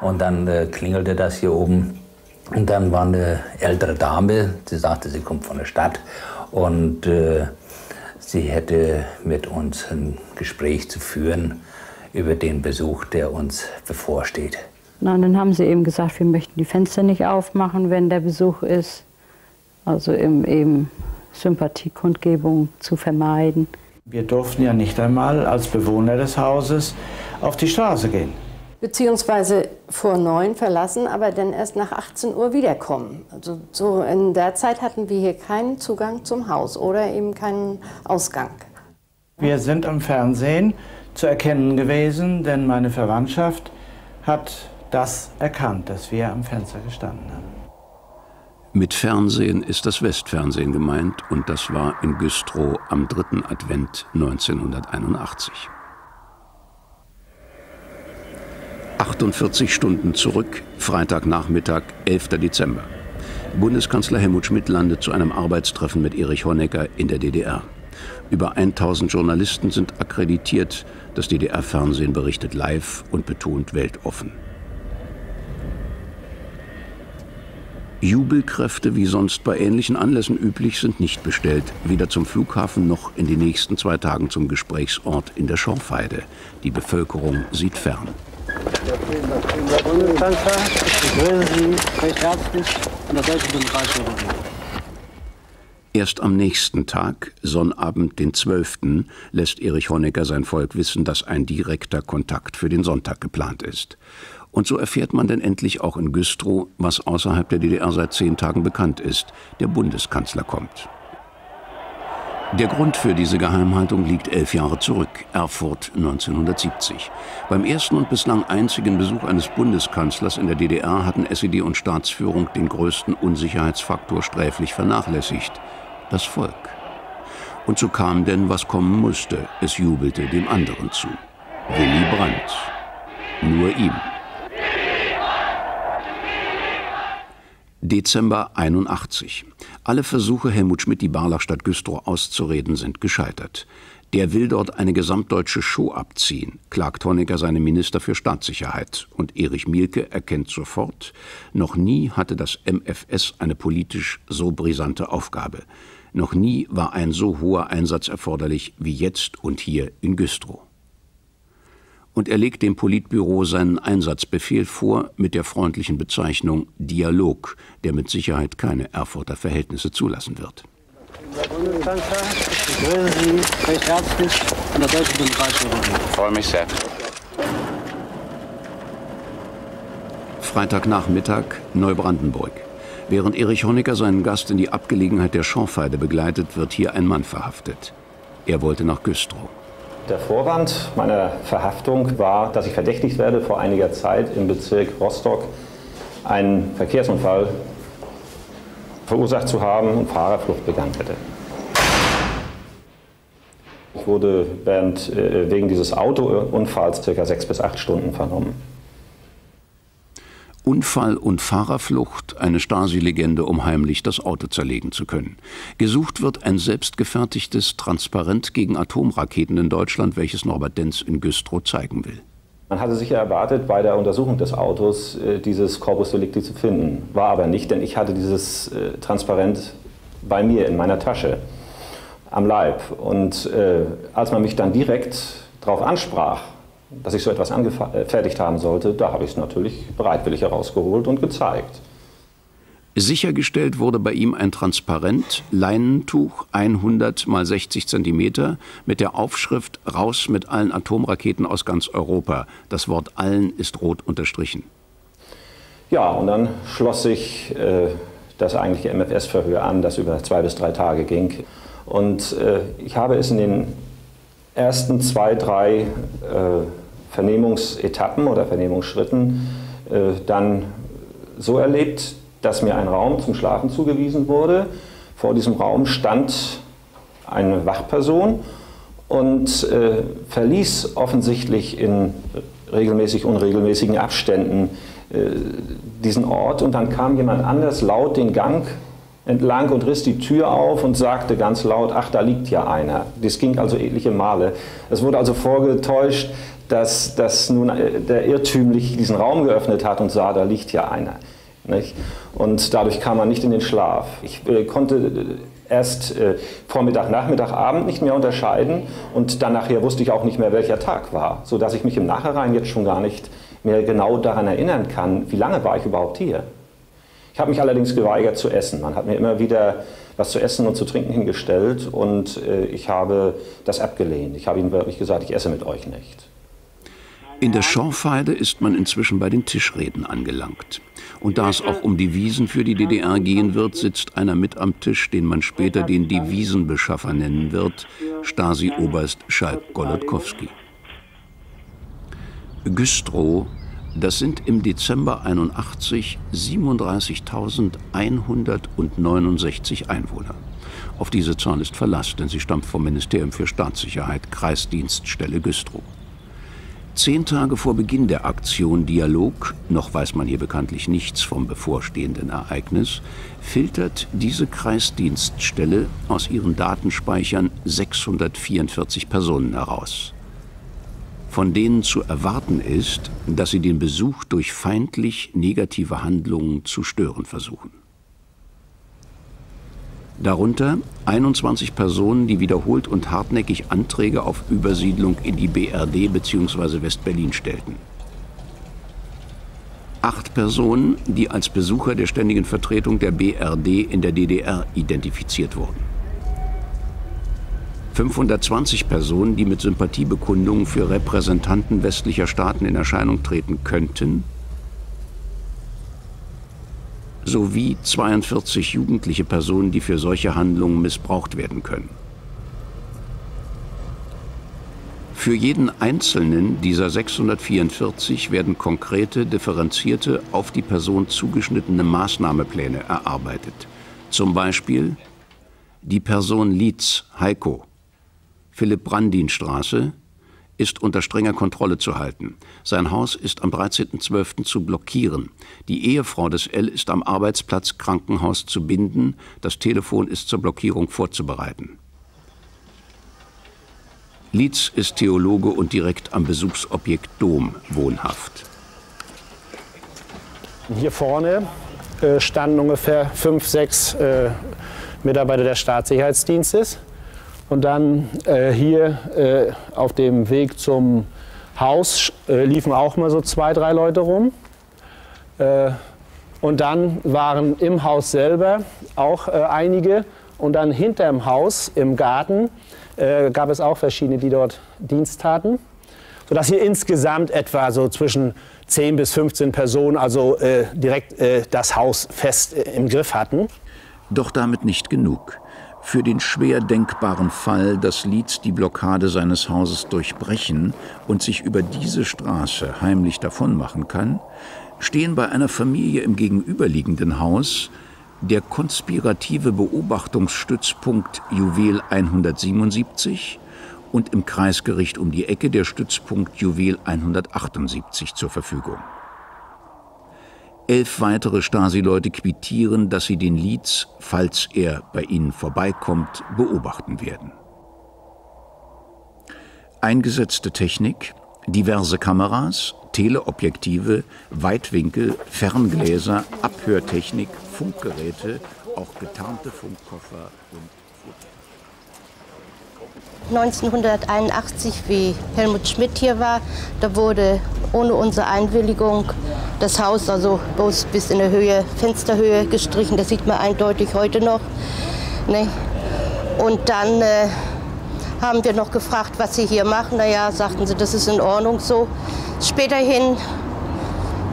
Und dann äh, klingelte das hier oben. Und dann war eine ältere Dame, sie sagte, sie kommt von der Stadt und äh, sie hätte mit uns ein Gespräch zu führen über den Besuch, der uns bevorsteht. Na, und dann haben sie eben gesagt, wir möchten die Fenster nicht aufmachen, wenn der Besuch ist. Also eben, eben Sympathiekundgebung zu vermeiden. Wir durften ja nicht einmal als Bewohner des Hauses auf die Straße gehen. Beziehungsweise vor neun verlassen, aber dann erst nach 18 Uhr wiederkommen. Also so in der Zeit hatten wir hier keinen Zugang zum Haus oder eben keinen Ausgang. Wir sind am Fernsehen zu erkennen gewesen, denn meine Verwandtschaft hat das erkannt, dass wir am Fenster gestanden haben. Mit Fernsehen ist das Westfernsehen gemeint und das war in Güstrow am dritten Advent 1981. 48 Stunden zurück, Freitagnachmittag, 11. Dezember. Bundeskanzler Helmut Schmidt landet zu einem Arbeitstreffen mit Erich Honecker in der DDR. Über 1000 Journalisten sind akkreditiert. Das DDR-Fernsehen berichtet live und betont weltoffen. Jubelkräfte, wie sonst bei ähnlichen Anlässen üblich, sind nicht bestellt, weder zum Flughafen noch in den nächsten zwei Tagen zum Gesprächsort in der Schorfheide. Die Bevölkerung sieht fern. Erst am nächsten Tag, Sonnabend, den 12., lässt Erich Honecker sein Volk wissen, dass ein direkter Kontakt für den Sonntag geplant ist. Und so erfährt man denn endlich auch in Güstrow, was außerhalb der DDR seit zehn Tagen bekannt ist. Der Bundeskanzler kommt. Der Grund für diese Geheimhaltung liegt elf Jahre zurück, Erfurt 1970. Beim ersten und bislang einzigen Besuch eines Bundeskanzlers in der DDR hatten SED und Staatsführung den größten Unsicherheitsfaktor sträflich vernachlässigt, das Volk. Und so kam denn, was kommen musste, es jubelte dem anderen zu. Willy Brandt. Nur ihm. Dezember 81. Alle Versuche, Helmut Schmidt die Barlachstadt Güstrow auszureden, sind gescheitert. Der will dort eine gesamtdeutsche Show abziehen, klagt Honecker seinem Minister für Staatssicherheit. Und Erich Mielke erkennt sofort, noch nie hatte das MFS eine politisch so brisante Aufgabe. Noch nie war ein so hoher Einsatz erforderlich wie jetzt und hier in Güstrow und er legt dem Politbüro seinen Einsatzbefehl vor mit der freundlichen Bezeichnung Dialog, der mit Sicherheit keine Erfurter Verhältnisse zulassen wird. Herr Bundeskanzler, ich begrüße Sie recht herzlich in der Deutschen Demokratischen Republik. Ich freue mich sehr. Freitagnachmittag, Neubrandenburg. Während Erich Honecker seinen Gast in die Abgelegenheit der Schorfheide begleitet, wird hier ein Mann verhaftet. Er wollte nach Güstrow. Der Vorwand meiner Verhaftung war, dass ich verdächtigt werde, vor einiger Zeit im Bezirk Rostock einen Verkehrsunfall verursacht zu haben und Fahrerflucht begangen hätte. Ich wurde während, äh, wegen dieses Autounfalls circa sechs bis acht Stunden vernommen. Unfall und Fahrerflucht, eine Stasi-Legende, um heimlich das Auto zerlegen zu können. Gesucht wird ein selbstgefertigtes Transparent gegen Atomraketen in Deutschland, welches Norbert Denz in Güstrow zeigen will. Man hatte sicher erwartet, bei der Untersuchung des Autos äh, dieses Corpus Delicti zu finden. War aber nicht, denn ich hatte dieses äh, Transparent bei mir in meiner Tasche am Leib. Und äh, als man mich dann direkt darauf ansprach, dass ich so etwas angefertigt haben sollte, da habe ich es natürlich bereitwillig herausgeholt und gezeigt. Sichergestellt wurde bei ihm ein Transparent, Leinentuch 100 mal 60 Zentimeter mit der Aufschrift Raus mit allen Atomraketen aus ganz Europa. Das Wort allen ist rot unterstrichen. Ja, und dann schloss sich äh, das eigentliche MFS-Verhör an, das über zwei bis drei Tage ging. Und äh, ich habe es in den ersten zwei, drei äh, Vernehmungsetappen oder Vernehmungsschritten äh, dann so erlebt, dass mir ein Raum zum Schlafen zugewiesen wurde. Vor diesem Raum stand eine Wachperson und äh, verließ offensichtlich in regelmäßig unregelmäßigen Abständen äh, diesen Ort und dann kam jemand anders laut den Gang entlang und riss die Tür auf und sagte ganz laut, ach, da liegt ja einer. Das ging also etliche Male. Es wurde also vorgetäuscht, dass, dass nun äh, der irrtümlich diesen Raum geöffnet hat und sah, da liegt ja einer. Nicht? Und dadurch kam man nicht in den Schlaf. Ich äh, konnte äh, erst äh, Vormittag, Nachmittag, Abend nicht mehr unterscheiden und dann nachher wusste ich auch nicht mehr, welcher Tag war, sodass ich mich im Nachhinein jetzt schon gar nicht mehr genau daran erinnern kann, wie lange war ich überhaupt hier. Ich habe mich allerdings geweigert zu essen. Man hat mir immer wieder was zu essen und zu trinken hingestellt und äh, ich habe das abgelehnt. Ich habe ihm wirklich gesagt, ich esse mit euch nicht. In der Schorfheide ist man inzwischen bei den Tischreden angelangt. Und da es auch um Devisen für die DDR gehen wird, sitzt einer mit am Tisch, den man später den Devisenbeschaffer nennen wird, Stasi-Oberst Schalk Golodkowski. Güstrow, das sind im Dezember 81 37.169 Einwohner. Auf diese Zahl ist Verlass, denn sie stammt vom Ministerium für Staatssicherheit, Kreisdienststelle Güstrow. Zehn Tage vor Beginn der Aktion Dialog, noch weiß man hier bekanntlich nichts vom bevorstehenden Ereignis, filtert diese Kreisdienststelle aus ihren Datenspeichern 644 Personen heraus, von denen zu erwarten ist, dass sie den Besuch durch feindlich negative Handlungen zu stören versuchen. Darunter 21 Personen, die wiederholt und hartnäckig Anträge auf Übersiedlung in die BRD bzw. West-Berlin stellten. Acht Personen, die als Besucher der ständigen Vertretung der BRD in der DDR identifiziert wurden. 520 Personen, die mit Sympathiebekundungen für Repräsentanten westlicher Staaten in Erscheinung treten könnten sowie 42 jugendliche Personen, die für solche Handlungen missbraucht werden können. Für jeden einzelnen dieser 644 werden konkrete, differenzierte, auf die Person zugeschnittene Maßnahmepläne erarbeitet. Zum Beispiel die Person Lietz, Heiko, Philipp-Brandin-Straße, ist unter strenger Kontrolle zu halten. Sein Haus ist am 13.12. zu blockieren. Die Ehefrau des L ist am Arbeitsplatz Krankenhaus zu binden. Das Telefon ist zur Blockierung vorzubereiten. Lietz ist Theologe und direkt am Besuchsobjekt Dom wohnhaft. Hier vorne äh, standen ungefähr fünf, sechs äh, Mitarbeiter des Staatssicherheitsdienstes. Und dann äh, hier äh, auf dem Weg zum Haus äh, liefen auch mal so zwei, drei Leute rum. Äh, und dann waren im Haus selber auch äh, einige. Und dann hinter dem Haus im Garten äh, gab es auch verschiedene, die dort Dienst taten. Sodass hier insgesamt etwa so zwischen 10 bis 15 Personen also direkt das Haus fest im Griff hatten. Doch damit nicht genug. Für den schwer denkbaren Fall, dass Lietz die Blockade seines Hauses durchbrechen und sich über diese Straße heimlich davonmachen kann, stehen bei einer Familie im gegenüberliegenden Haus der konspirative Beobachtungsstützpunkt Juwel 177 und im Kreisgericht um die Ecke der Stützpunkt Juwel 178 zur Verfügung. Elf weitere Stasi-Leute quittieren, dass sie den Lietz, falls er bei ihnen vorbeikommt, beobachten werden. Eingesetzte Technik, diverse Kameras, Teleobjektive, Weitwinkel, Ferngläser, Abhörtechnik, Funkgeräte, auch getarnte Funkkoffer und 1981, wie Helmut Schmidt hier war, da wurde ohne unsere Einwilligung das Haus also bloß bis in der Höhe, Fensterhöhe gestrichen. Das sieht man eindeutig heute noch. Ne? Und dann äh, haben wir noch gefragt, was sie hier machen. Naja, sagten sie, das ist in Ordnung so. Späterhin,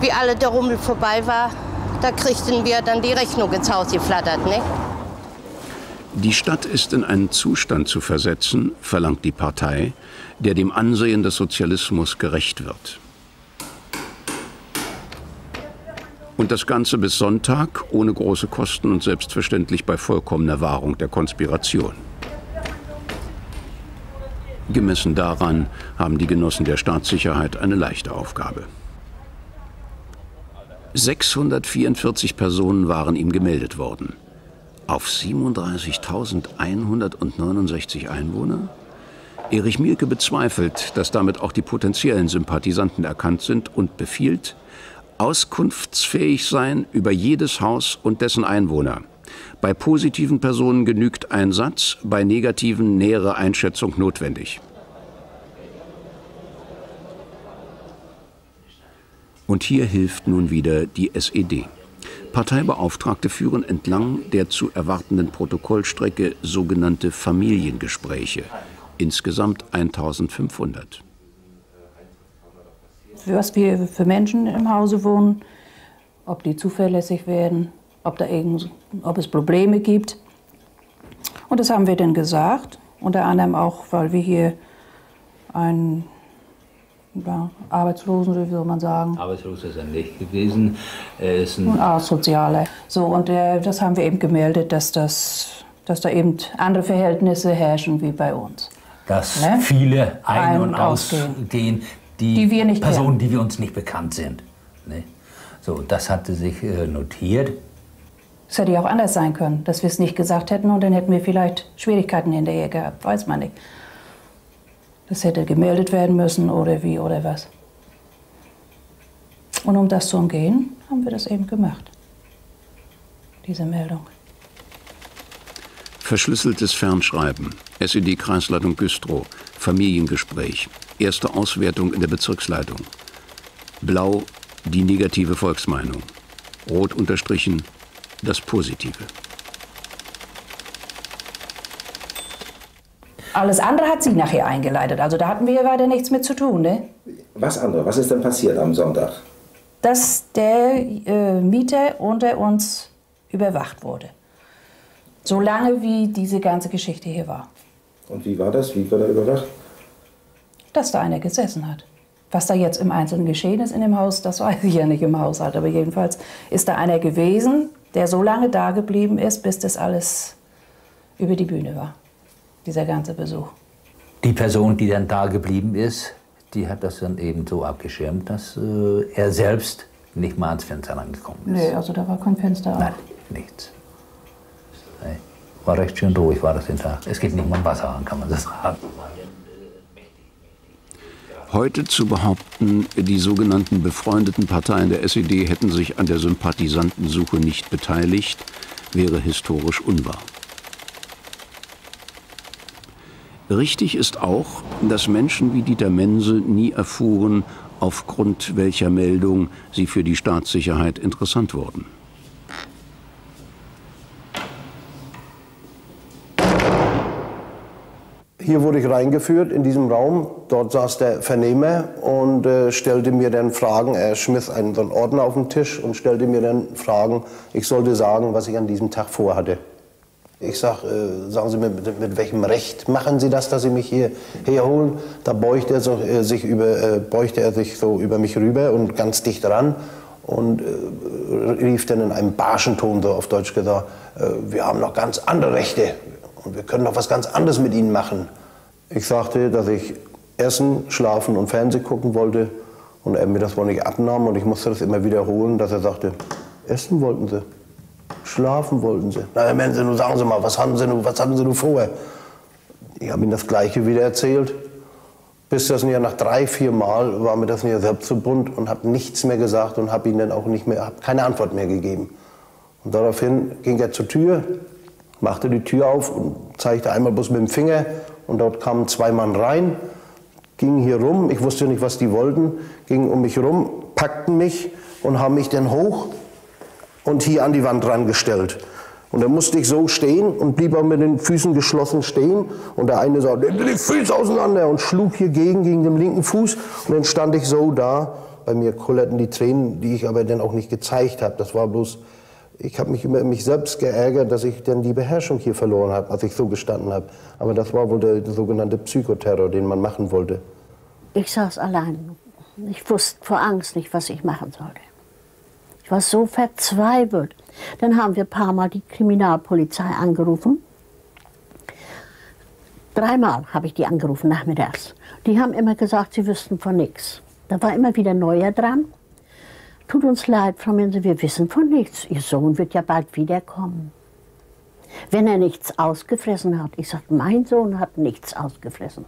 wie alle der Rummel vorbei war, da kriegten wir dann die Rechnung ins Haus geflattert. Ne? Die Stadt ist in einen Zustand zu versetzen, verlangt die Partei, der dem Ansehen des Sozialismus gerecht wird. Und das Ganze bis Sonntag ohne große Kosten und selbstverständlich bei vollkommener Wahrung der Konspiration. Gemessen daran haben die Genossen der Staatssicherheit eine leichte Aufgabe. 644 Personen waren ihm gemeldet worden auf 37.169 Einwohner? Erich Mielke bezweifelt, dass damit auch die potenziellen Sympathisanten erkannt sind und befiehlt, auskunftsfähig sein über jedes Haus und dessen Einwohner. Bei positiven Personen genügt ein Satz, bei negativen nähere Einschätzung notwendig. Und hier hilft nun wieder die SED. Parteibeauftragte führen entlang der zu erwartenden Protokollstrecke sogenannte Familiengespräche. Insgesamt 1500. Was wir für Menschen im Hause wohnen, ob die zuverlässig werden, ob, da irgend, ob es Probleme gibt. Und das haben wir dann gesagt, unter anderem auch, weil wir hier einen ja, Arbeitslosen, wie soll man sagen. Arbeitslos ist er nicht gewesen. Er ist ein, ein Asozialer. So, und äh, das haben wir eben gemeldet, dass, das, dass da eben andere Verhältnisse herrschen wie bei uns. Dass ne? viele ein- und ausgehen, die, die, wir nicht Personen, kennen. die wir uns nicht bekannt sind. Ne? So, das hatte sich äh, notiert. Es hätte ja auch anders sein können, dass wir es nicht gesagt hätten und dann hätten wir vielleicht Schwierigkeiten hinterher gehabt, weiß man nicht. Das hätte gemeldet werden müssen oder wie oder was. Und um das zu umgehen, haben wir das eben gemacht. Diese Meldung. Verschlüsseltes Fernschreiben, SED-Kreisleitung Güstrow, Familiengespräch, erste Auswertung in der Bezirksleitung. Blau die negative Volksmeinung. Rot unterstrichen das Positive. Alles andere hat sie nachher eingeleitet. Also da hatten wir weiter nichts mit zu tun. Ne? Was andere? Was ist denn passiert am Sonntag? Dass der äh, Mieter unter uns überwacht wurde. So lange wie diese ganze Geschichte hier war. Und wie war das? Wie wurde er überwacht? Dass da einer gesessen hat. Was da jetzt im Einzelnen geschehen ist in dem Haus, das weiß ich ja nicht im Haushalt. Aber jedenfalls ist da einer gewesen, der so lange da geblieben ist, bis das alles über die Bühne war dieser ganze Besuch. Die Person, die dann da geblieben ist, die hat das dann eben so abgeschirmt, dass äh, er selbst nicht mal ans Fenster rangekommen ist. Nee, also da war kein Fenster. Nein, nichts. Nee. War recht schön ruhig, war das den Tag. Es geht nicht mal um Wasser an, kann man das sagen. Heute zu behaupten, die sogenannten befreundeten Parteien der SED hätten sich an der Sympathisantensuche nicht beteiligt, wäre historisch unwahr. Richtig ist auch, dass Menschen wie Dieter Mense nie erfuhren, aufgrund welcher Meldung sie für die Staatssicherheit interessant wurden. Hier wurde ich reingeführt in diesem Raum. Dort saß der Vernehmer und äh, stellte mir dann Fragen. Er schmiss einen, so einen Ordner auf den Tisch und stellte mir dann Fragen. Ich sollte sagen, was ich an diesem Tag vorhatte. Ich sage, äh, sagen Sie mir, mit, mit, welchem Recht machen Sie das, dass Sie mich hier herholen? Da beugt er, so, äh, sich, über, äh, beugt er sich so über mich rüber und ganz dicht ran und äh, rief dann in einem barschen Ton, so auf Deutsch gesagt, äh, wir haben noch ganz andere Rechte und wir können noch was ganz anderes mit Ihnen machen. Ich sagte, dass ich essen, schlafen und Fernsehen gucken wollte und er mir das wohl nicht abnahm und ich musste das immer wiederholen, dass er sagte, essen wollten Sie. Schlafen wollten sie. Na, Herr Mense, nun sagen Sie mal, was hatten Sie nun, was hatten Sie nun vorher? Ich habe Ihnen das Gleiche wieder erzählt. Bis das ja nach drei, vier Mal war mir das ja selbst zu bunt und habe nichts mehr gesagt und habe Ihnen dann auch nicht mehr, keine Antwort mehr gegeben. Und daraufhin ging er zur Tür, machte die Tür auf und zeigte einmal bloß mit dem Finger und dort kamen zwei Mann rein, gingen hier rum, ich wusste nicht, was die wollten, gingen um mich rum, packten mich und haben mich dann hoch und hier an die Wand rangestellt. Und dann musste ich so stehen und blieb auch mit den Füßen geschlossen stehen. Und der eine sagte, nimm die Füße auseinander und schlug hier gegen, gegen den linken Fuß. Und dann stand ich so da. Bei mir kullerten die Tränen, die ich aber dann auch nicht gezeigt habe. Das war bloß, ich habe mich immer mich selbst geärgert, dass ich dann die Beherrschung hier verloren habe, als ich so gestanden habe. Aber das war wohl der sogenannte Psychoterror, den man machen wollte. Ich saß allein. Ich wusste vor Angst nicht, was ich machen sollte. War so verzweifelt. Dann haben wir ein paar Mal die Kriminalpolizei angerufen. Dreimal habe ich die angerufen nachmittags. Die haben immer gesagt, sie wüssten von nichts. Da war immer wieder Neuer dran. Tut uns leid, Frau Mense, wir wissen von nichts. Ihr Sohn wird ja bald wiederkommen. Wenn er nichts ausgefressen hat. Ich sage, mein Sohn hat nichts ausgefressen.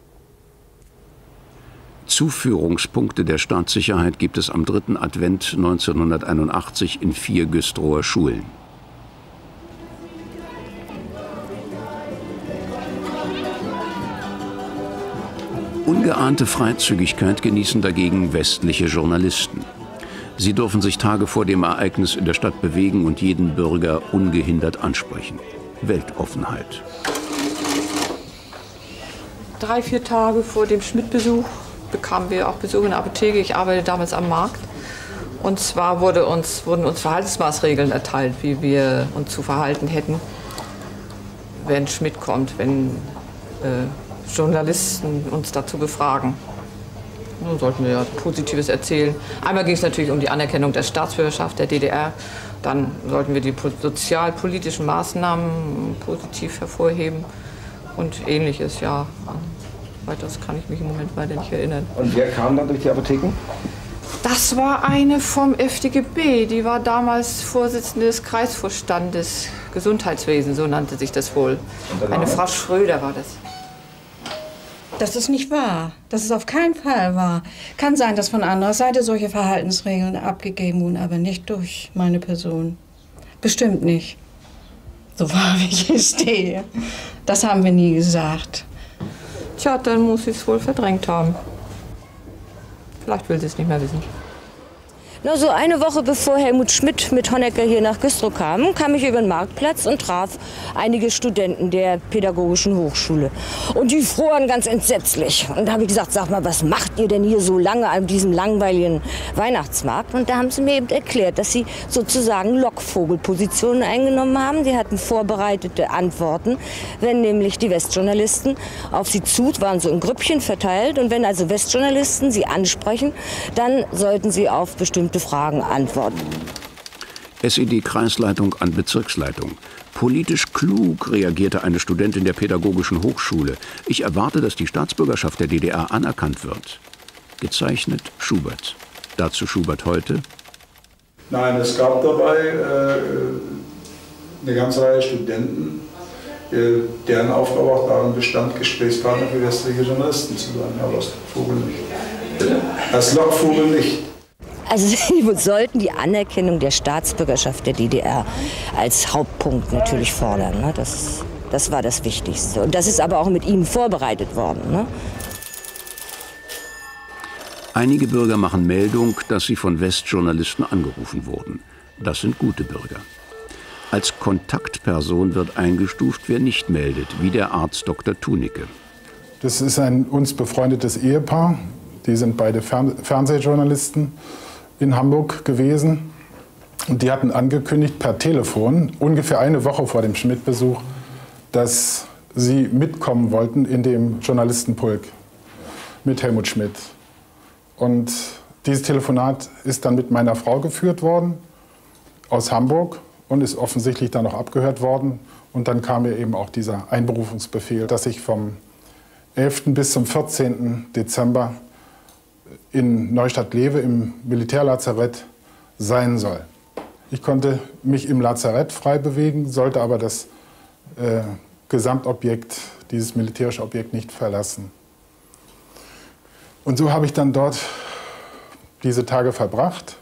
Zuführungspunkte der Staatssicherheit gibt es am dritten Advent 1981 in vier Güstrower Schulen. Ungeahnte Freizügigkeit genießen dagegen westliche Journalisten. Sie dürfen sich Tage vor dem Ereignis in der Stadt bewegen und jeden Bürger ungehindert ansprechen. Weltoffenheit. Drei, vier Tage vor dem Schmidt-Besuch bekamen wir auch Besuch in der Apotheke. Ich arbeite damals am Markt. Und zwar wurde uns, wurden uns Verhaltensmaßregeln erteilt, wie wir uns zu verhalten hätten, wenn Schmidt kommt, wenn äh, Journalisten uns dazu befragen. Nun sollten wir ja Positives erzählen. Einmal ging es natürlich um die Anerkennung der Staatsbürgerschaft der DDR. Dann sollten wir die sozialpolitischen Maßnahmen positiv hervorheben und ähnliches, ja. Weiteres kann ich mich im Moment weiter nicht erinnern. Und wer kam dann durch die Apotheken? Das war eine vom FDGB, die war damals Vorsitzende des Kreisvorstandes Gesundheitswesen, so nannte sich das wohl. Eine Frau Schröder war das. Das ist nicht wahr. Das ist auf keinen Fall wahr. Kann sein, dass von anderer Seite solche Verhaltensregeln abgegeben wurden, aber nicht durch meine Person. Bestimmt nicht. So wahr wie ich es stehe. Das haben wir nie gesagt. Tja, dann muss sie es wohl verdrängt haben. Vielleicht will sie es nicht mehr wissen. Na, so eine Woche bevor Helmut Schmidt mit Honecker hier nach Güstrow kam, kam ich über den Marktplatz und traf einige Studenten der Pädagogischen Hochschule. Und die froren ganz entsetzlich. Und da habe ich gesagt, sag mal, was macht ihr denn hier so lange an diesem langweiligen Weihnachtsmarkt? Und da haben sie mir eben erklärt, dass sie sozusagen Lockvogelpositionen eingenommen haben. Die hatten vorbereitete Antworten, wenn nämlich die Westjournalisten auf sie zu, waren so in Grüppchen verteilt. Und wenn also Westjournalisten sie ansprechen, dann sollten sie auf bestimmte Fragen antworten. SED-Kreisleitung an Bezirksleitung. Politisch klug reagierte eine Studentin der Pädagogischen Hochschule. Ich erwarte, dass die Staatsbürgerschaft der DDR anerkannt wird. Gezeichnet Schubert. Dazu Schubert heute. Nein, es gab dabei äh, eine ganze Reihe Studenten, äh, deren Aufgabe auch darin bestand, Gesprächspartner für westliche Journalisten zu sein. Herr Lockvogel nicht. Als Lockvogel nicht. Also sie sollten die Anerkennung der Staatsbürgerschaft der DDR als Hauptpunkt natürlich fordern. Ne? Das, das war das Wichtigste. Und das ist aber auch mit ihnen vorbereitet worden. Ne? Einige Bürger machen Meldung, dass sie von Westjournalisten angerufen wurden. Das sind gute Bürger. Als Kontaktperson wird eingestuft, wer nicht meldet, wie der Arzt Dr. Tunicke. Das ist ein uns befreundetes Ehepaar. Die sind beide Fern Fernsehjournalisten in Hamburg gewesen. Und die hatten angekündigt per Telefon, ungefähr eine Woche vor dem Schmidt-Besuch, dass sie mitkommen wollten in dem Journalistenpulk mit Helmut Schmidt. Und dieses Telefonat ist dann mit meiner Frau geführt worden aus Hamburg und ist offensichtlich dann auch abgehört worden. Und dann kam mir eben auch dieser Einberufungsbefehl, dass ich vom 11. bis zum 14. Dezember in Neustadt-Lewe im Militärlazarett sein soll. Ich konnte mich im Lazarett frei bewegen, sollte aber das äh, Gesamtobjekt, dieses militärische Objekt nicht verlassen. Und so habe ich dann dort diese Tage verbracht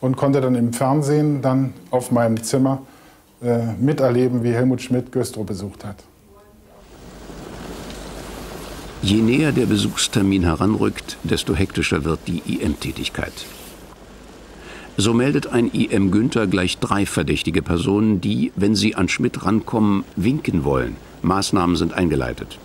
und konnte dann im Fernsehen dann auf meinem Zimmer äh, miterleben, wie Helmut Schmidt Göstrow besucht hat. Je näher der Besuchstermin heranrückt, desto hektischer wird die IM-Tätigkeit. So meldet ein IM Günther gleich drei verdächtige Personen, die, wenn sie an Schmidt rankommen, winken wollen. Maßnahmen sind eingeleitet.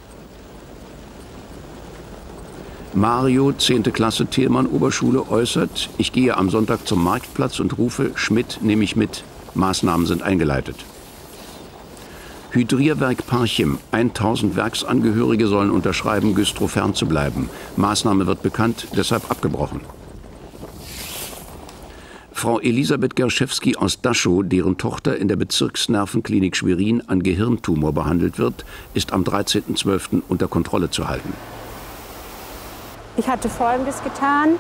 Mario, 10. Klasse Thielmann Oberschule, äußert, ich gehe am Sonntag zum Marktplatz und rufe, Schmidt nehme ich mit. Maßnahmen sind eingeleitet. Hydrierwerk Parchim. 1000 Werksangehörige sollen unterschreiben, Güstrow fernzubleiben. Maßnahme wird bekannt, deshalb abgebrochen. Frau Elisabeth Gerschewski aus Daschow, deren Tochter in der Bezirksnervenklinik Schwerin an Gehirntumor behandelt wird, ist am 13.12. unter Kontrolle zu halten. Ich hatte Folgendes getan.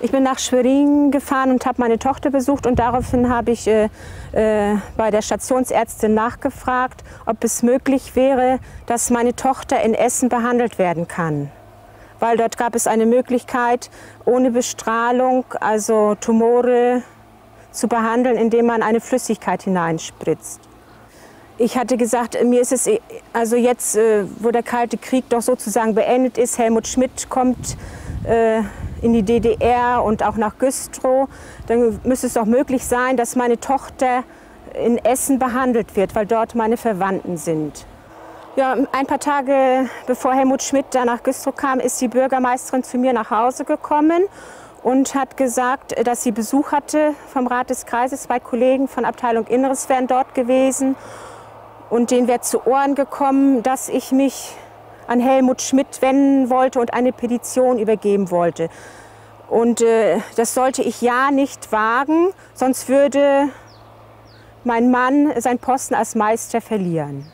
Ich bin nach Schwerin gefahren und habe meine Tochter besucht und daraufhin habe ich äh, äh, bei der Stationsärztin nachgefragt, ob es möglich wäre, dass meine Tochter in Essen behandelt werden kann. weil dort gab es eine Möglichkeit, ohne Bestrahlung, also Tumore zu behandeln, indem man eine Flüssigkeit hineinspritzt. Ich hatte gesagt, mir ist es, also jetzt, äh, wo der Kalte Krieg doch sozusagen beendet ist, Helmut Schmidt kommt äh, in die DDR und auch nach Güstrow, dann müsste es doch möglich sein, dass meine Tochter in Essen behandelt wird, weil dort meine Verwandten sind. Ja, ein paar Tage bevor Helmut Schmidt da nach Güstrow kam, ist die Bürgermeisterin zu mir nach Hause gekommen und hat gesagt, dass sie Besuch hatte vom Rat des Kreises. Zwei Kollegen von Abteilung Inneres wären dort gewesen. Und denen wäre zu Ohren gekommen, dass ich mich an Helmut Schmidt wenden wollte und eine Petition übergeben wollte. Und äh, das sollte ich ja nicht wagen, sonst würde mein Mann seinen Posten als Meister verlieren.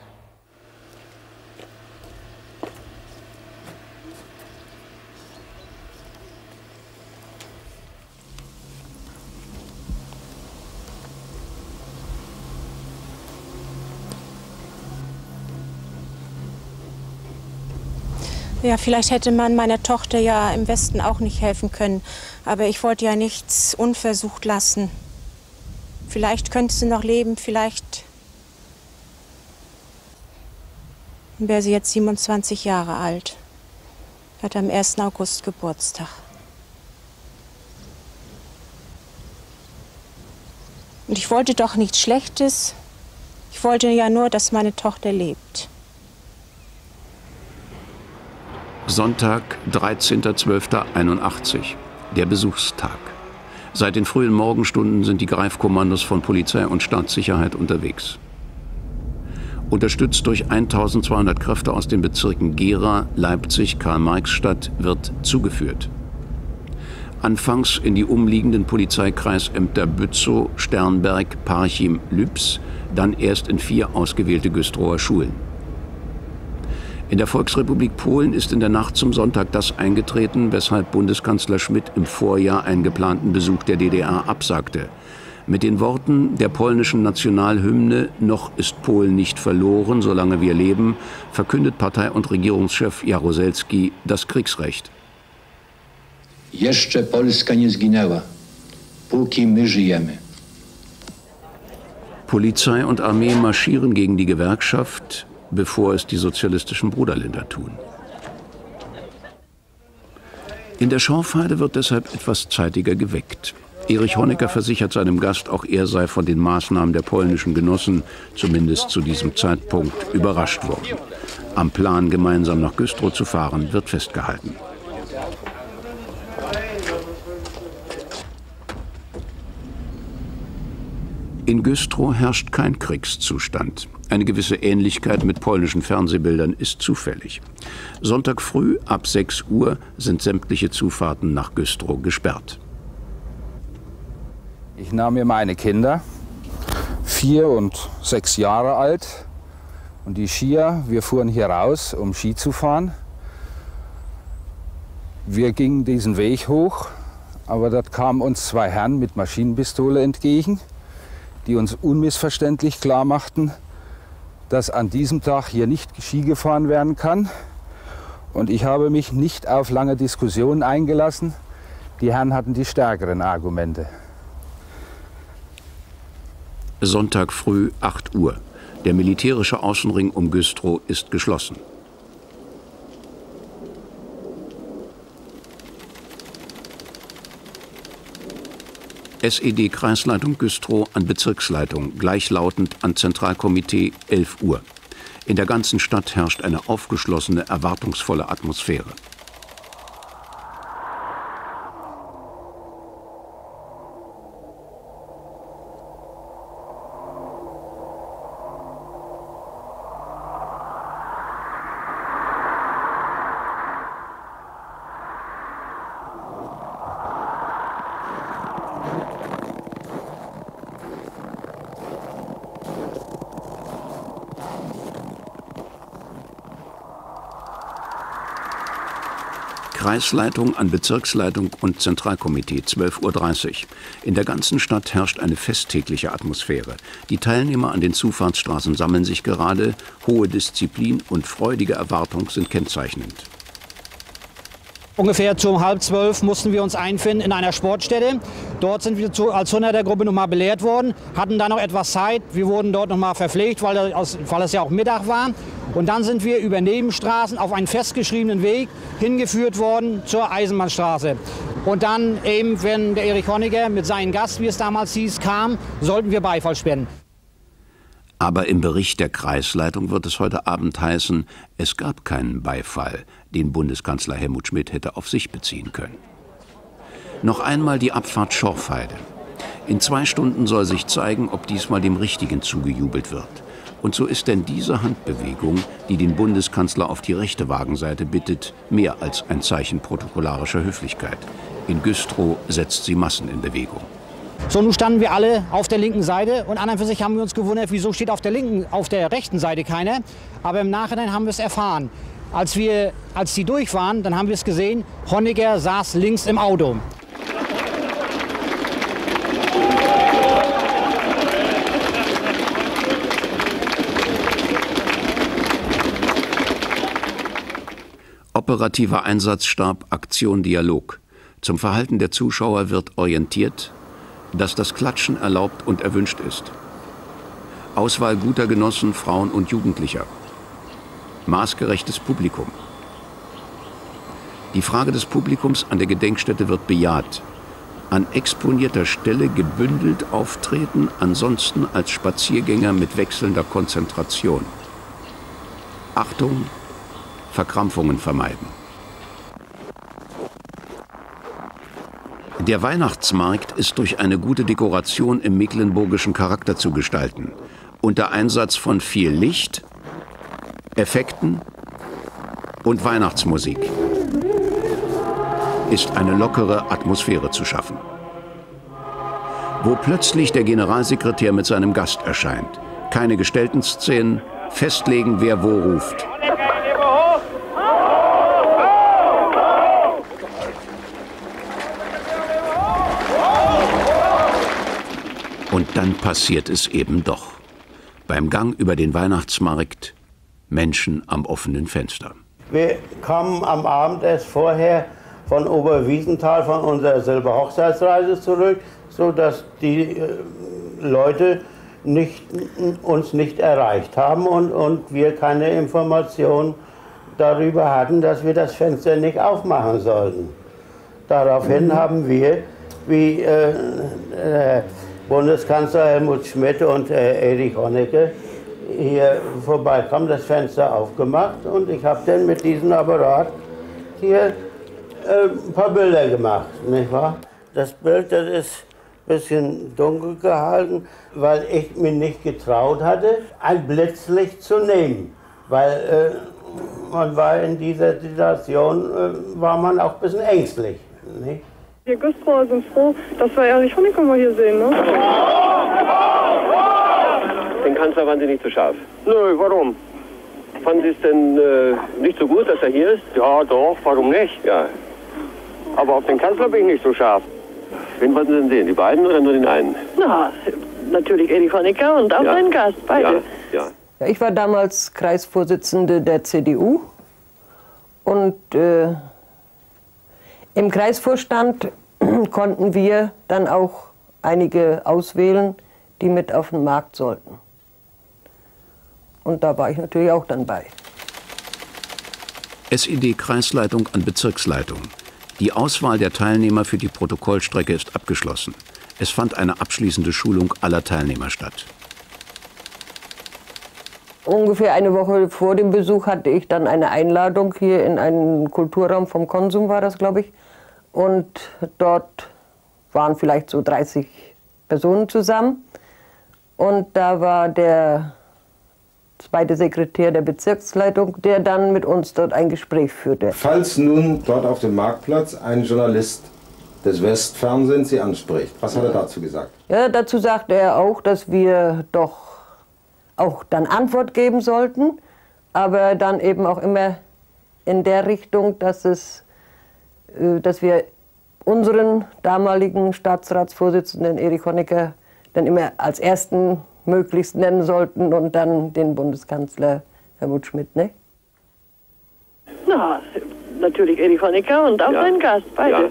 Ja, vielleicht hätte man meiner Tochter ja im Westen auch nicht helfen können. Aber ich wollte ja nichts unversucht lassen. Vielleicht könnte sie noch leben, vielleicht wäre sie jetzt 27 Jahre alt. Hat am 1. August Geburtstag. Und ich wollte doch nichts Schlechtes. Ich wollte ja nur, dass meine Tochter lebt. Sonntag, 13.12.81, der Besuchstag. Seit den frühen Morgenstunden sind die Greifkommandos von Polizei und Staatssicherheit unterwegs. Unterstützt durch 1200 Kräfte aus den Bezirken Gera, Leipzig, Karl-Marx-Stadt wird zugeführt. Anfangs in die umliegenden Polizeikreisämter Bützow, Sternberg, Parchim, Lübs, dann erst in vier ausgewählte Güstrower Schulen. In der Volksrepublik Polen ist in der Nacht zum Sonntag das eingetreten, weshalb Bundeskanzler Schmidt im Vorjahr einen geplanten Besuch der DDR absagte. Mit den Worten der polnischen Nationalhymne Noch ist Polen nicht verloren, solange wir leben, verkündet Partei- und Regierungschef Jaroselski das Kriegsrecht. Jeszcze Polska nie zginęła, póki my żyjemy. Polizei und Armee marschieren gegen die Gewerkschaft, bevor es die sozialistischen Bruderländer tun. In der Schorfheide wird deshalb etwas zeitiger geweckt. Erich Honecker versichert seinem Gast, auch er sei von den Maßnahmen der polnischen Genossen, zumindest zu diesem Zeitpunkt, überrascht worden. Am Plan, gemeinsam nach Güstrow zu fahren, wird festgehalten. In Güstrow herrscht kein Kriegszustand. Eine gewisse Ähnlichkeit mit polnischen Fernsehbildern ist zufällig. Sonntag früh ab 6 Uhr sind sämtliche Zufahrten nach Güstrow gesperrt. Ich nahm mir meine Kinder, vier und sechs Jahre alt, und die Skier. Wir fuhren hier raus, um Ski zu fahren. Wir gingen diesen Weg hoch, aber dort kamen uns zwei Herren mit Maschinenpistole entgegen die uns unmissverständlich klar machten, dass an diesem Tag hier nicht Ski gefahren werden kann. Und ich habe mich nicht auf lange Diskussionen eingelassen. Die Herren hatten die stärkeren Argumente. Sonntag früh 8 Uhr. Der militärische Außenring um Güstrow ist geschlossen. SED-Kreisleitung Güstrow an Bezirksleitung, gleichlautend an Zentralkomitee 11 Uhr. In der ganzen Stadt herrscht eine aufgeschlossene, erwartungsvolle Atmosphäre. Kreisleitung an Bezirksleitung und Zentralkomitee 12.30 Uhr. In der ganzen Stadt herrscht eine festtägliche Atmosphäre. Die Teilnehmer an den Zufahrtsstraßen sammeln sich gerade., hohe Disziplin und freudige Erwartung sind kennzeichnend. Ungefähr um halb zwölf mussten wir uns einfinden in einer Sportstätte. Dort sind wir zu, als Hundertergruppe nochmal belehrt worden, hatten dann noch etwas Zeit. Wir wurden dort nochmal verpflegt, weil, das, weil es ja auch Mittag war. Und dann sind wir über Nebenstraßen auf einen festgeschriebenen Weg hingeführt worden zur Eisenbahnstraße. Und dann eben, wenn der Erich Honecker mit seinem Gast, wie es damals hieß, kam, sollten wir Beifall spenden. Aber im Bericht der Kreisleitung wird es heute Abend heißen, es gab keinen Beifall, den Bundeskanzler Helmut Schmidt hätte auf sich beziehen können. Noch einmal die Abfahrt Schorfheide. In zwei Stunden soll sich zeigen, ob diesmal dem Richtigen zugejubelt wird. Und so ist denn diese Handbewegung, die den Bundeskanzler auf die rechte Wagenseite bittet, mehr als ein Zeichen protokollarischer Höflichkeit. In Güstrow setzt sie Massen in Bewegung. So, nun standen wir alle auf der linken Seite und an und für sich haben wir uns gewundert, wieso steht auf der linken, auf der rechten Seite keiner. Aber im Nachhinein haben wir es erfahren. Als wir, als die durch waren, dann haben wir es gesehen, Honecker saß links im Auto. Operativer Einsatzstab Aktion Dialog. Zum Verhalten der Zuschauer wird orientiert, dass das Klatschen erlaubt und erwünscht ist. Auswahl guter Genossen, Frauen und Jugendlicher. Maßgerechtes Publikum. Die Frage des Publikums an der Gedenkstätte wird bejaht. An exponierter Stelle gebündelt auftreten, ansonsten als Spaziergänger mit wechselnder Konzentration. Achtung, Verkrampfungen vermeiden. Der Weihnachtsmarkt ist durch eine gute Dekoration im mecklenburgischen Charakter zu gestalten. Unter Einsatz von viel Licht, Effekten und Weihnachtsmusik ist eine lockere Atmosphäre zu schaffen. Wo plötzlich der Generalsekretär mit seinem Gast erscheint. Keine gestellten Szenen, festlegen, wer wo ruft. Und dann passiert es eben doch. Beim Gang über den Weihnachtsmarkt Menschen am offenen Fenster. Wir kamen am Abend erst vorher von Oberwiesenthal von unserer Silberhochzeitsreise zurück, sodass die äh, Leute nicht, uns nicht erreicht haben und, und wir keine Information darüber hatten, dass wir das Fenster nicht aufmachen sollten. Daraufhin mhm. haben wir, wie äh, äh, Bundeskanzler Helmut Schmidt und äh, Erich Honecker hier vorbeikamen, das Fenster aufgemacht und ich habe dann mit diesem Apparat hier äh, ein paar Bilder gemacht, nicht wahr? Das Bild, das ist ein bisschen dunkel gehalten, weil ich mir nicht getraut hatte, ein Blitzlicht zu nehmen, weil äh, man war in dieser Situation, äh, war man auch ein bisschen ängstlich. Nicht? Wir Güstrower sind froh, dass wir Erich Honecker mal hier sehen, ne? Den Kanzler waren Sie nicht so scharf. Nö, warum? Fanden Sie es denn äh, nicht so gut, dass er hier ist? Ja, doch, warum nicht? Ja. Aber auf den Kanzler bin ich nicht so scharf. Wen wollten Sie denn sehen? Die beiden oder nur den einen? Na, natürlich Erich Honecker und auch ja. seinen Gast, beide. Ja, ja. ja, ich war damals Kreisvorsitzende der CDU und äh, im Kreisvorstand konnten wir dann auch einige auswählen, die mit auf den Markt sollten. Und da war ich natürlich auch dann bei. SED-Kreisleitung an Bezirksleitung. Die Auswahl der Teilnehmer für die Protokollstrecke ist abgeschlossen. Es fand eine abschließende Schulung aller Teilnehmer statt. Ungefähr eine Woche vor dem Besuch hatte ich dann eine Einladung hier in einen Kulturraum vom Konsum, war das, glaube ich. Und dort waren vielleicht so 30 Personen zusammen. Und da war der zweite Sekretär der Bezirksleitung, der dann mit uns dort ein Gespräch führte. Falls nun dort auf dem Marktplatz ein Journalist des Westfernsehens Sie anspricht, was hat er dazu gesagt? Ja, dazu sagte er auch, dass wir doch auch dann Antwort geben sollten, aber dann eben auch immer in der Richtung, dass es dass wir unseren damaligen Staatsratsvorsitzenden Erich Honecker dann immer als ersten möglichst nennen sollten und dann den Bundeskanzler Helmut Schmidt, ne? Na, natürlich Erich Honecker und auch Ja. sein Gast, beide.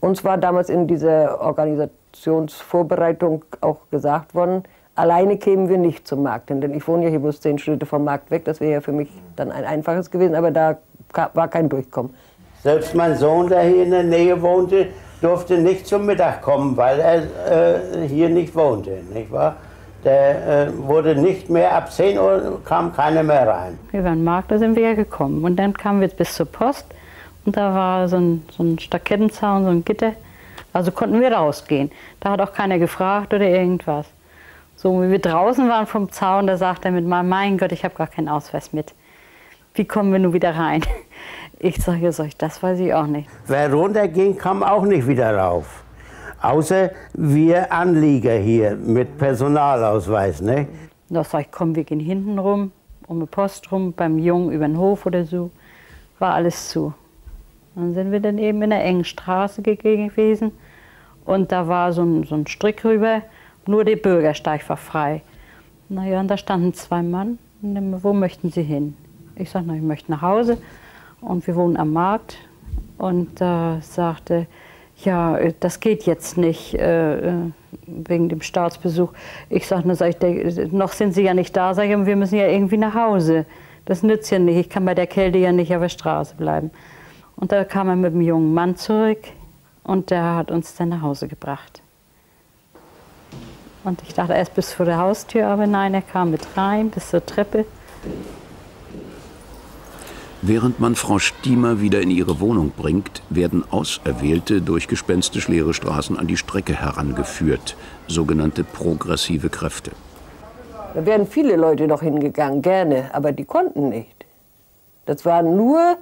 Uns war damals in dieser Organisationsvorbereitung auch gesagt worden, alleine kämen wir nicht zum Markt hin. Denn ich wohne ja hier bloß zehn Schritte vom Markt weg. Das wäre ja für mich dann ein einfaches gewesen, aber da war kein Durchkommen. Selbst mein Sohn, der hier in der Nähe wohnte, durfte nicht zum Mittag kommen, weil er äh, hier nicht wohnte, nicht wahr? Der äh, wurde nicht mehr, ab 10 Uhr kam keiner mehr rein. Über den Markt, sind wir gekommen. Und dann kamen wir bis zur Post und da war so ein, so ein Stakettenzaun, so ein Gitter. Also konnten wir rausgehen. Da hat auch keiner gefragt oder irgendwas. So, wie wir draußen waren vom Zaun, da sagt er mit mal, mein Gott, ich habe gar keinen Ausweis mit. Wie kommen wir nun wieder rein? Ich sage, sag ich, das weiß ich auch nicht. Wer runterging, kam auch nicht wieder rauf. Außer wir Anlieger hier mit Personalausweis. Ne? Da sag ich, komm, wir gehen hinten rum, um die Post rum, beim Jungen über den Hof oder so. War alles zu. Dann sind wir dann eben in einer engen Straße ge- gewesen und da war so ein, so ein Strick rüber, nur der Bürgersteig war frei. Naja, und da standen zwei Mann. Und dann, wo möchten Sie hin? Ich sag, na, ich möchte nach Hause und wir wohnen am Markt. Und da sagte, ja, äh, das geht jetzt nicht äh, äh, wegen dem Staatsbesuch. Ich sage, na, sag noch sind Sie ja nicht da, sag ich, wir müssen ja irgendwie nach Hause. Das nützt ja nicht, ich kann bei der Kälte ja nicht auf der Straße bleiben. Und da kam er mit einem jungen Mann zurück und der hat uns dann nach Hause gebracht. Und ich dachte erst bis vor der Haustür, aber nein, er kam mit rein bis zur Treppe. Während man Frau Stiemer wieder in ihre Wohnung bringt, werden Auserwählte durch gespenstisch leere Straßen an die Strecke herangeführt, sogenannte progressive Kräfte. Da wären viele Leute noch hingegangen, gerne, aber die konnten nicht. Das waren nur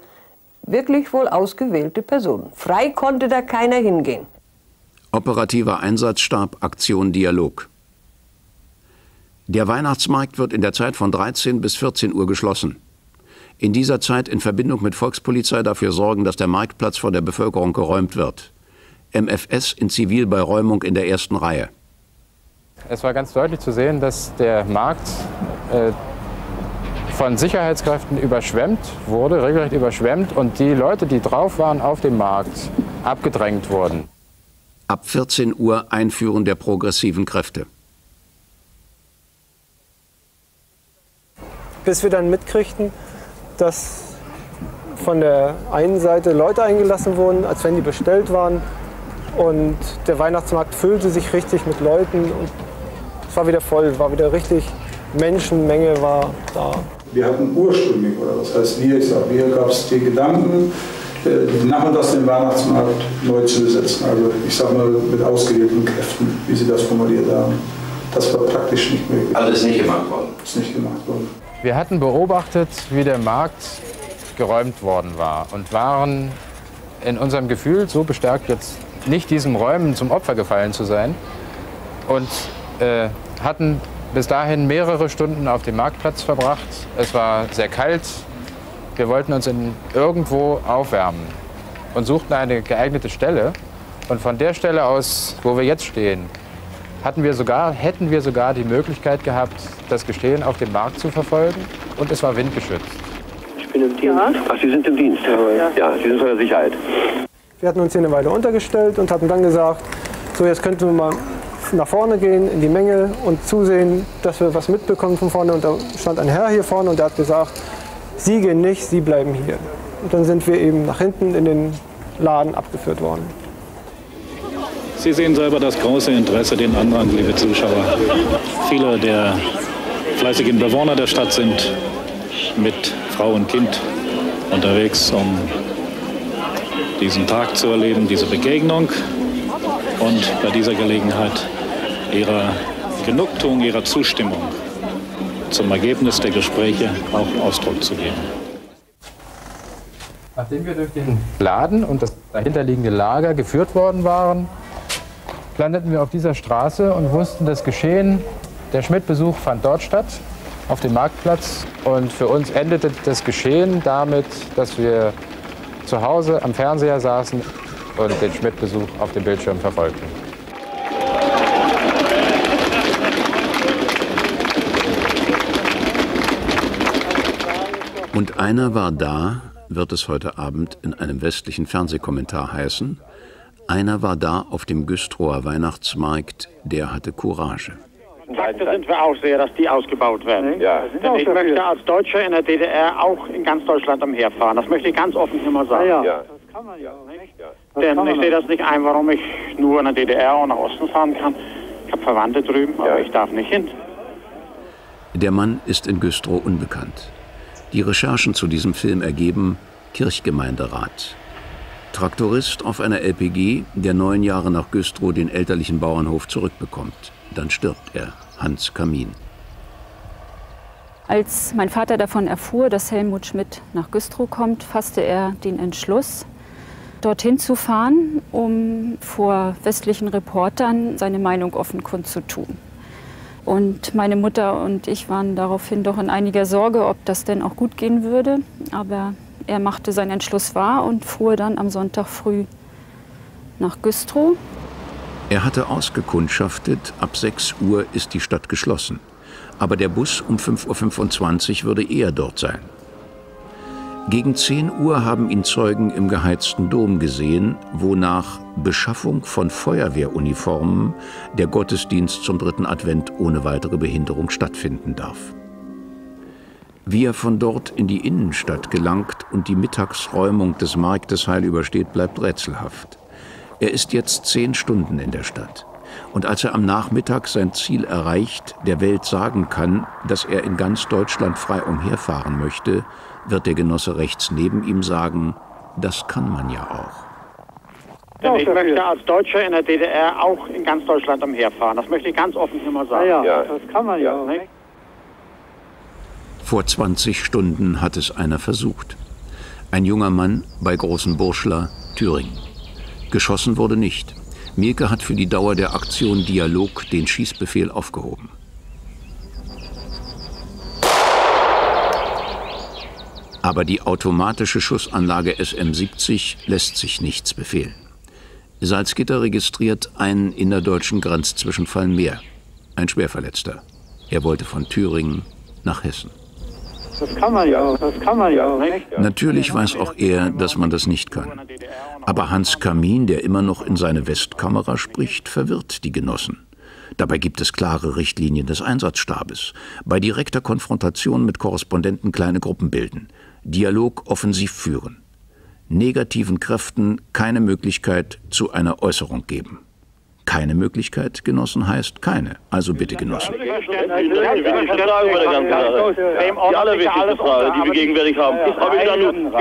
wirklich wohl ausgewählte Personen. Frei konnte da keiner hingehen. Operativer Einsatzstab Aktion Dialog. Der Weihnachtsmarkt wird in der Zeit von 13 bis 14 Uhr geschlossen. In dieser Zeit in Verbindung mit Volkspolizei dafür sorgen, dass der Marktplatz von der Bevölkerung geräumt wird. MFS in Zivil bei Räumung in der ersten Reihe. Es war ganz deutlich zu sehen, dass der Markt äh, von Sicherheitskräften überschwemmt wurde, regelrecht überschwemmt und die Leute, die drauf waren auf dem Markt, abgedrängt wurden. Ab 14 Uhr Einführen der progressiven Kräfte. bis wir dann mitkriegten, dass von der einen Seite Leute eingelassen wurden, als wenn die bestellt waren. Und der Weihnachtsmarkt füllte sich richtig mit Leuten und es war wieder voll, war wieder richtig Menschenmenge war da. Wir hatten ursprünglich, oder was heißt wir, ich sage, wir gab es die Gedanken, äh, nachmittags den Weihnachtsmarkt neu zu besetzen. Also ich sage mal mit ausgewählten Kräften, wie Sie das formuliert haben. Das war praktisch nicht möglich. Also ist nicht gemacht worden? Ist nicht gemacht worden. Wir hatten beobachtet, wie der Markt geräumt worden war und waren in unserem Gefühl so bestärkt, jetzt nicht diesem Räumen zum Opfer gefallen zu sein und äh, hatten bis dahin mehrere Stunden auf dem Marktplatz verbracht. Es war sehr kalt. Wir wollten uns in irgendwo aufwärmen und suchten eine geeignete Stelle. Und von der Stelle aus, wo wir jetzt stehen, hatten wir sogar, hätten wir sogar die Möglichkeit gehabt, das Geschehen auf dem Markt zu verfolgen. Und es war windgeschützt. Ich bin im Dienst. Ach, Sie sind im Dienst. Ja, Sie sind von der Sicherheit. Wir hatten uns hier eine Weile untergestellt und hatten dann gesagt, so jetzt könnten wir mal nach vorne gehen in die Menge und zusehen, dass wir was mitbekommen von vorne. Und da stand ein Herr hier vorne und der hat gesagt, Sie gehen nicht, Sie bleiben hier. Und dann sind wir eben nach hinten in den Laden abgeführt worden. Sie sehen selber das große Interesse den Andrang, liebe Zuschauer. Viele der fleißigen Bewohner der Stadt sind mit Frau und Kind unterwegs, um diesen Tag zu erleben, diese Begegnung und bei dieser Gelegenheit ihrer Genugtuung, ihrer Zustimmung zum Ergebnis der Gespräche auch Ausdruck zu geben. Nachdem wir durch den Laden und das dahinterliegende Lager geführt worden waren, landeten wir auf dieser Straße und wussten, das Geschehen, der Schmidt-Besuch fand dort statt, auf dem Marktplatz. Und für uns endete das Geschehen damit, dass wir zu Hause am Fernseher saßen und den Schmidt-Besuch auf dem Bildschirm verfolgten. Und einer war da, wird es heute Abend in einem westlichen Fernsehkommentar heißen, einer war da auf dem Güstrower Weihnachtsmarkt, der hatte Courage. Takte sind wir auch sehr, dass die ausgebaut werden. Ja. Denn ich möchte als Deutscher in der DDR auch in ganz Deutschland umherfahren. Das möchte ich ganz offen hier mal sagen. Ja, ja. Das kann man ja nicht. Denn ich sehe das nicht ein, warum ich nur in der DDR und nach Osten fahren kann. Ich habe Verwandte drüben, aber ich darf nicht hin. Der Mann ist in Güstrow unbekannt. Die Recherchen zu diesem Film ergeben Kirchgemeinderat. Traktorist auf einer LPG, der neun Jahre nach Güstrow den elterlichen Bauernhof zurückbekommt. Dann stirbt er, Hans Kamin. Als mein Vater davon erfuhr, dass Helmut Schmidt nach Güstrow kommt, fasste er den Entschluss, dorthin zu fahren, um vor westlichen Reportern seine Meinung offen kundzutun. Und meine Mutter und ich waren daraufhin doch in einiger Sorge, ob das denn auch gut gehen würde. Aber er machte seinen Entschluss wahr und fuhr dann am Sonntag früh nach Güstrow. Er hatte ausgekundschaftet, ab 6 Uhr ist die Stadt geschlossen. Aber der Bus um 5.25 Uhr würde eher dort sein. Gegen 10 Uhr haben ihn Zeugen im geheizten Dom gesehen, wo nach Beschaffung von Feuerwehruniformen der Gottesdienst zum dritten Advent ohne weitere Behinderung stattfinden darf. Wie er von dort in die Innenstadt gelangt und die Mittagsräumung des Marktes heil übersteht, bleibt rätselhaft. Er ist jetzt zehn Stunden in der Stadt. Und als er am Nachmittag sein Ziel erreicht, der Welt sagen kann, dass er in ganz Deutschland frei umherfahren möchte, wird der Genosse rechts neben ihm sagen, das kann man ja auch. Denn ich möchte als Deutscher in der DDR auch in ganz Deutschland umherfahren. Das möchte ich ganz offen hier mal sagen. Ja, ja. das kann man ja. Nicht? Vor 20 Stunden hat es einer versucht. Ein junger Mann bei Großen Burschler, Thüringen. Geschossen wurde nicht. Mielke hat für die Dauer der Aktion Dialog den Schießbefehl aufgehoben. Aber die automatische Schussanlage SM-70 lässt sich nichts befehlen. Salzgitter registriert einen innerdeutschen Grenzzwischenfall mehr. Ein Schwerverletzter. Er wollte von Thüringen nach Hessen. Das kann man ja, das kann man ja. Nicht? Natürlich weiß auch er, dass man das nicht kann. Aber Hans Kamin, der immer noch in seine Westkamera spricht, verwirrt die Genossen. Dabei gibt es klare Richtlinien des Einsatzstabes. Bei direkter Konfrontation mit Korrespondenten kleine Gruppen bilden. Dialog offensiv führen. Negativen Kräften keine Möglichkeit zu einer Äußerung geben. Keine Möglichkeit, Genossen, heißt keine. Also bitte, Genossen. Die allerwichtigste Frage, die wir gegenwärtig haben. Ob ich dann nun,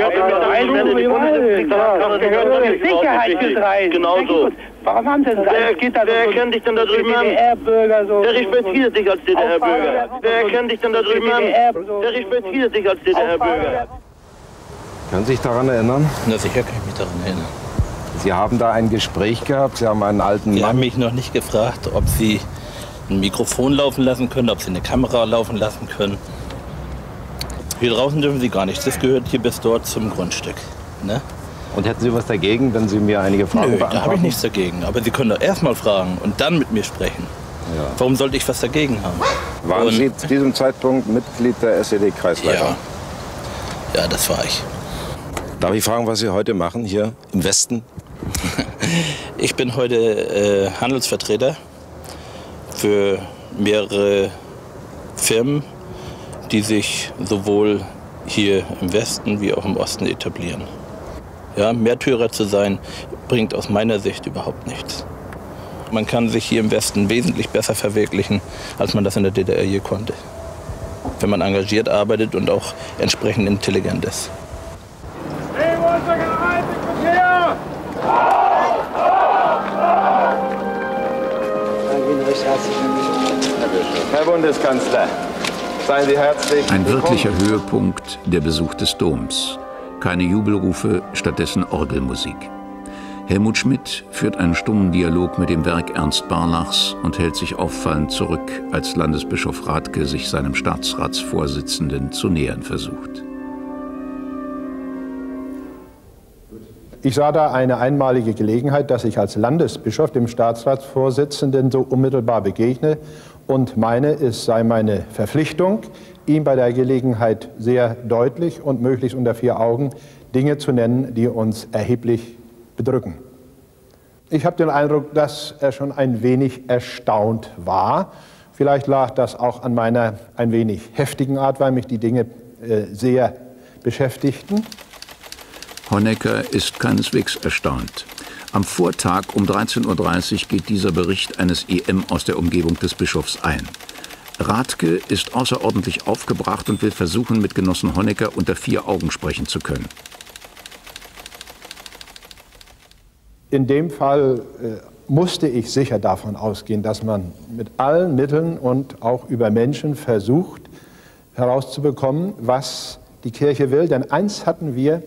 Genau so. Warum haben Sie das Wer, wer erkennt dich denn da drüben an? Der respektiert dich als DDR-Bürger. Wer erkennt dich denn da drüben an? Der respektiert dich als DDR-Bürger. Sie sich daran erinnern? Na sicher kann ich mich daran erinnern. Sie haben da ein Gespräch gehabt, Sie haben einen alten Sie Mann. haben mich noch nicht gefragt, ob Sie ein Mikrofon laufen lassen können, ob Sie eine Kamera laufen lassen können. Hier draußen dürfen Sie gar nichts. Das gehört hier bis dort zum Grundstück. Ne? Und hätten Sie was dagegen, wenn Sie mir einige Fragen Nö, beantworten? da habe ich nichts dagegen. Aber Sie können doch erst mal fragen und dann mit mir sprechen. Warum sollte ich was dagegen haben? Waren Und- Sie zu diesem Zeitpunkt Mitglied der SED-Kreisleitung? Ja. ja, das war ich. Darf ich fragen, was Sie heute machen hier im Westen? Ich bin heute äh, Handelsvertreter für mehrere Firmen, die sich sowohl hier im Westen wie auch im Osten etablieren. Ja, Märtyrer zu sein, bringt aus meiner Sicht überhaupt nichts. Man kann sich hier im Westen wesentlich besser verwirklichen, als man das in der DDR je konnte. Wenn man engagiert arbeitet und auch entsprechend intelligent ist. Bundeskanzler, seien Sie herzlich Ein willkommen. wirklicher Höhepunkt der Besuch des Doms. Keine Jubelrufe, stattdessen Orgelmusik. Helmut Schmidt führt einen stummen Dialog mit dem Werk Ernst Barlachs und hält sich auffallend zurück, als Landesbischof Rathke sich seinem Staatsratsvorsitzenden zu nähern versucht. Ich sah da eine einmalige Gelegenheit, dass ich als Landesbischof dem Staatsratsvorsitzenden so unmittelbar begegne und meine, es sei meine Verpflichtung, ihm bei der Gelegenheit sehr deutlich und möglichst unter vier Augen Dinge zu nennen, die uns erheblich bedrücken. Ich habe den Eindruck, dass er schon ein wenig erstaunt war. Vielleicht lag das auch an meiner ein wenig heftigen Art, weil mich die Dinge äh, sehr beschäftigten. Honecker ist keineswegs erstaunt. Am Vortag um 13.30 Uhr geht dieser Bericht eines EM aus der Umgebung des Bischofs ein. Radke ist außerordentlich aufgebracht und will versuchen, mit Genossen Honecker unter vier Augen sprechen zu können. In dem Fall äh, musste ich sicher davon ausgehen, dass man mit allen Mitteln und auch über Menschen versucht herauszubekommen, was die Kirche will. Denn eins hatten wir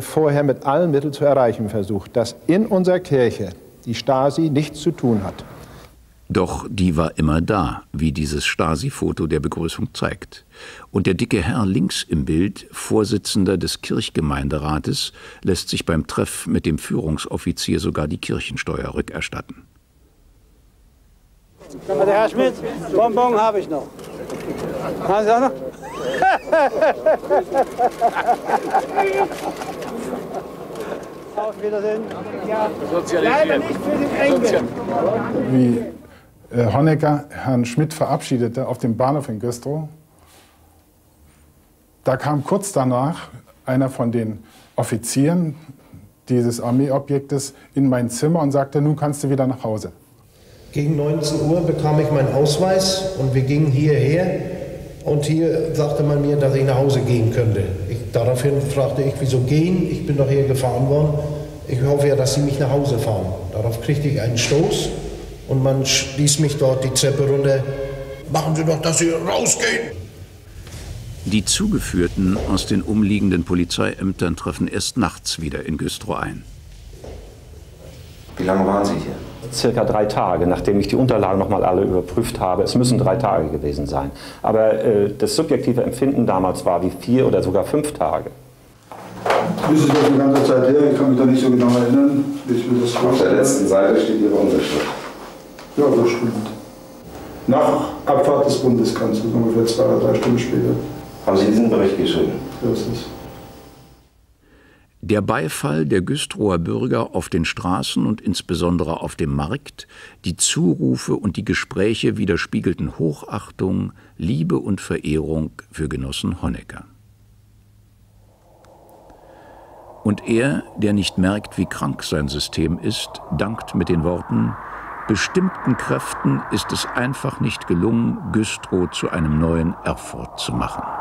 vorher mit allen Mitteln zu erreichen versucht, dass in unserer Kirche die Stasi nichts zu tun hat. Doch die war immer da, wie dieses Stasi-Foto der Begrüßung zeigt. Und der dicke Herr links im Bild, Vorsitzender des Kirchgemeinderates, lässt sich beim Treff mit dem Führungsoffizier sogar die Kirchensteuer rückerstatten. Herr Schmidt, Bonbon habe ich noch. Haben Sie auch noch? Auf Wiedersehen. Ja. Leider nicht für den Engel. Wie äh, Honecker Herrn Schmidt verabschiedete auf dem Bahnhof in Güstrow, da kam kurz danach einer von den Offizieren dieses Armeeobjektes in mein Zimmer und sagte, nun kannst du wieder nach Hause. Gegen 19 Uhr bekam ich meinen Ausweis und wir gingen hierher. Und hier sagte man mir, dass ich nach Hause gehen könnte. Ich, daraufhin fragte ich, wieso gehen? Ich bin doch hier gefahren worden. Ich hoffe ja, dass Sie mich nach Hause fahren. Darauf kriegte ich einen Stoß und man ließ mich dort die Treppe runter. Machen Sie doch, dass Sie rausgehen! Die Zugeführten aus den umliegenden Polizeiämtern treffen erst nachts wieder in Güstrow ein. Wie lange waren Sie hier? Circa drei Tage, nachdem ich die Unterlagen nochmal alle überprüft habe. Es müssen drei Tage gewesen sein. Aber äh, das subjektive Empfinden damals war wie vier oder sogar fünf Tage. Das ist eine ganze Zeit her, ich kann mich da nicht so genau erinnern. Ich will das Auf der letzten Seite steht Ihre Unterschrift. Ja, das stimmt. Nach Abfahrt des Bundeskanzlers, ungefähr zwei oder drei Stunden später. Haben Sie diesen Bericht geschrieben? So ist es. Der Beifall der Güstrower Bürger auf den Straßen und insbesondere auf dem Markt, die Zurufe und die Gespräche widerspiegelten Hochachtung, Liebe und Verehrung für Genossen Honecker. Und er, der nicht merkt, wie krank sein System ist, dankt mit den Worten Bestimmten Kräften ist es einfach nicht gelungen, Güstrow zu einem neuen Erfurt zu machen.